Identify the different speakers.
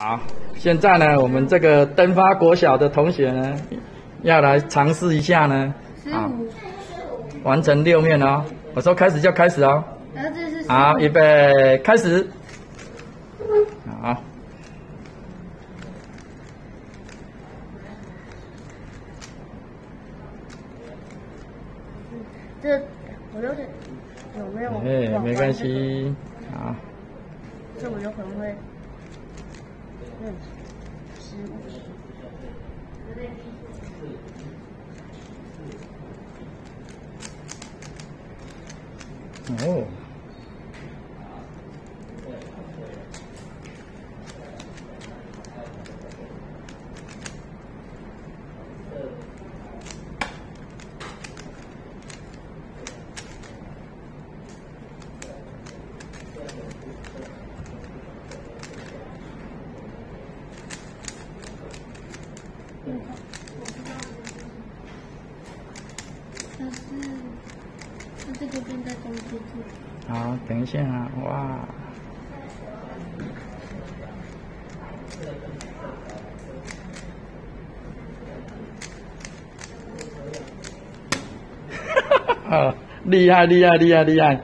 Speaker 1: 好，现在呢，我们这个登发国小的同学呢，要来尝试一下呢，
Speaker 2: 十
Speaker 1: 好，完成六面哦。我说开始就开始哦。好，
Speaker 2: 五
Speaker 1: 预备，开始。好，
Speaker 2: 这我有点有没有？
Speaker 1: 哎，没关。系。好，
Speaker 2: 这我有可能会 Oh. Thank
Speaker 1: 好，等一下啊，哇，哈哈哈，厉害厉害厉害厉害！